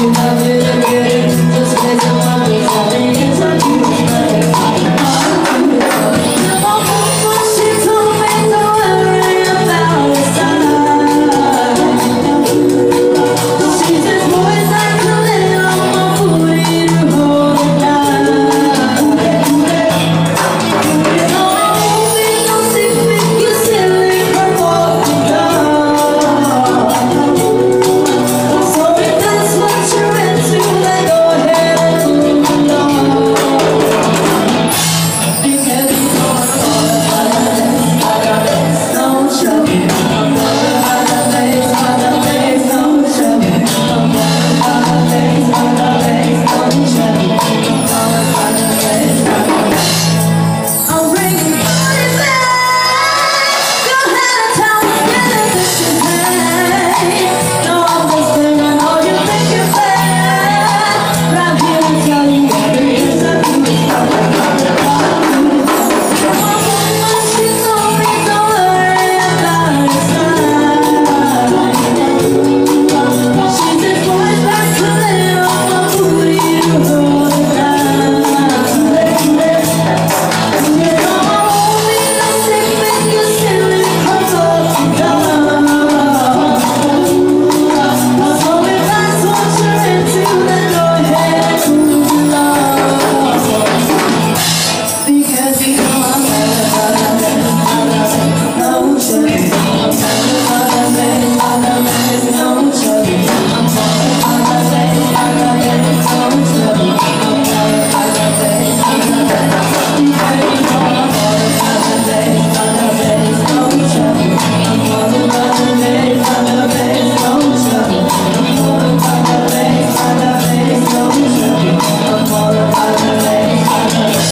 You love it.